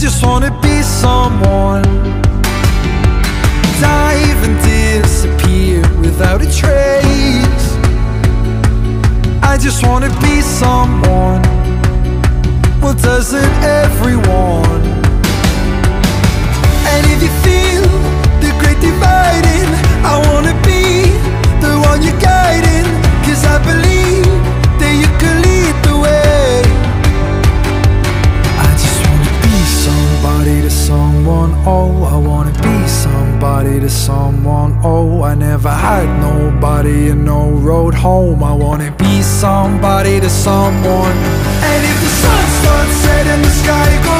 just wanna be someone. Dive and disappear without a trace. I just wanna be someone. Well doesn't everyone? And if you feel the great dividing I wanna be the one you're guiding Cause I believe oh I wanna be somebody to someone, oh I never had nobody and no road home. I wanna be somebody to someone. And if the sun starts setting the sky goes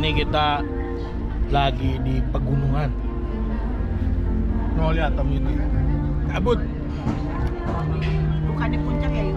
ini kita lagi di pegunungan. Mau lihat tapi ini kabut. Bukan di puncak ya?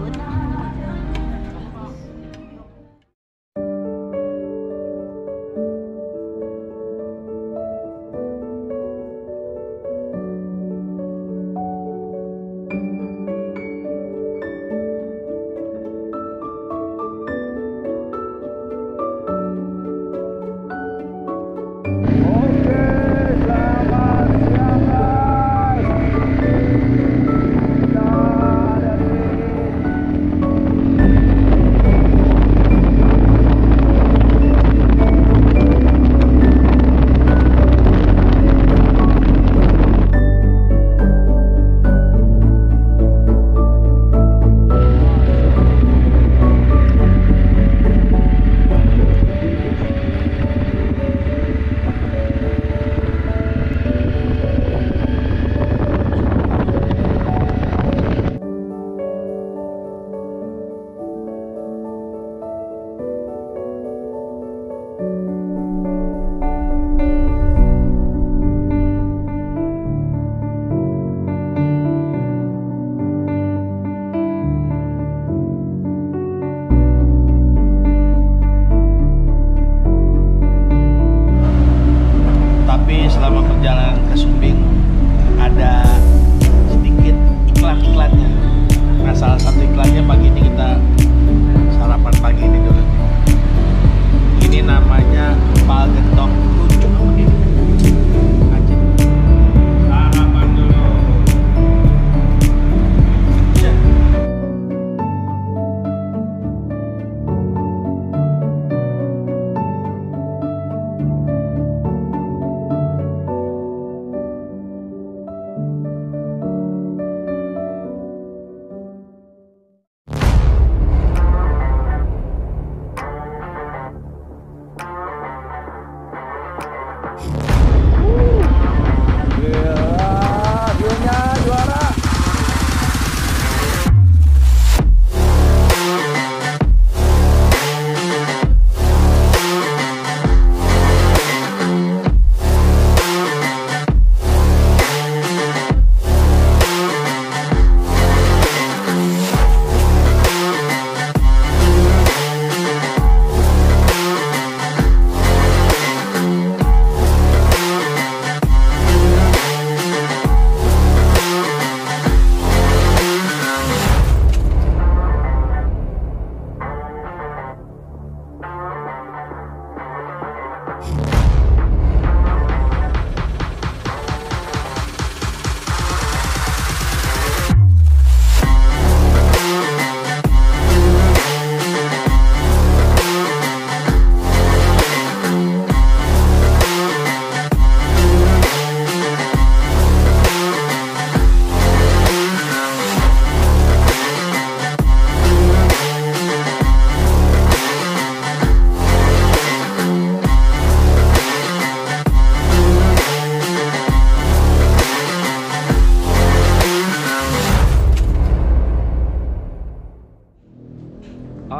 sumbing ada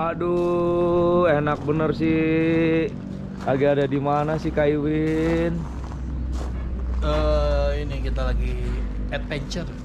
Aduh, enak bener sih. Lagi ada di mana sih Kaiwin? Eh, ini kita lagi adventure